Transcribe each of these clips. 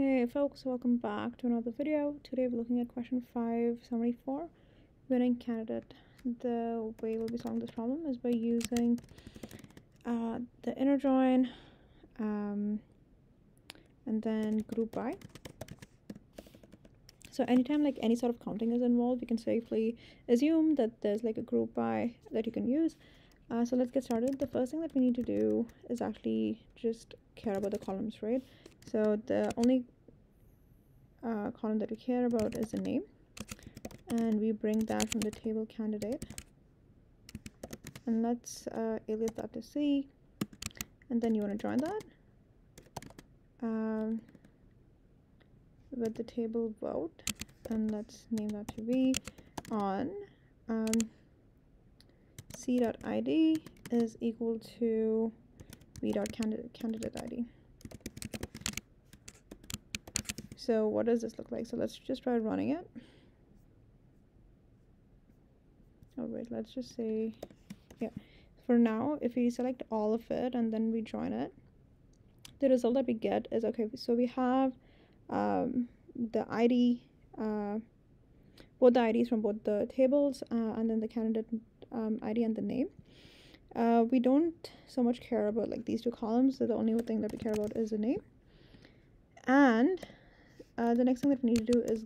Hey folks, welcome back to another video. Today we're looking at question 574, winning candidate. The way we'll be solving this problem is by using uh, the inner join um, and then group by. So anytime like any sort of counting is involved, you can safely assume that there's like a group by that you can use. Uh, so let's get started. The first thing that we need to do is actually just care about the columns, right? So the only uh, column that we care about is the name and we bring that from the table candidate and let's uh, alias that to C and then you want to join that um, with the table vote and let's name that to be on um, c.id is equal to v.candidate candidate id so what does this look like? So let's just try running it. Oh wait, let's just say, yeah. For now, if we select all of it and then we join it, the result that we get is, okay, so we have um, the ID, uh, both the IDs from both the tables uh, and then the candidate um, ID and the name. Uh, we don't so much care about like these two columns. So the only thing that we care about is the name. And uh, the next thing that we need to do is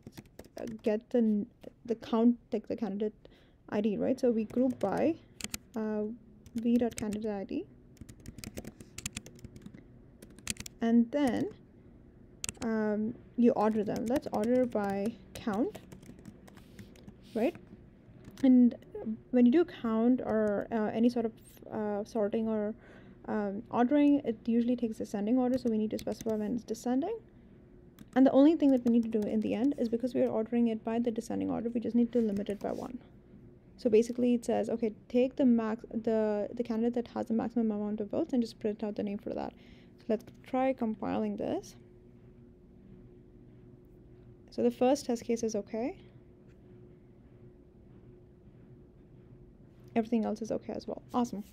uh, get the the count like the candidate id right so we group by uh, v dot candidate id and then um, you order them let's order by count right and when you do count or uh, any sort of uh, sorting or um, ordering it usually takes ascending order so we need to specify when it's descending. And the only thing that we need to do in the end is because we are ordering it by the descending order we just need to limit it by one. So basically it says okay take the max the the candidate that has the maximum amount of votes and just print out the name for that. So let's try compiling this. So the first test case is okay everything else is okay as well awesome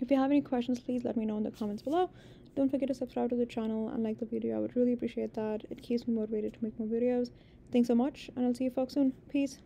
if you have any questions please let me know in the comments below don't forget to subscribe to the channel and like the video. I would really appreciate that. It keeps me motivated to make more videos. Thanks so much, and I'll see you folks soon. Peace.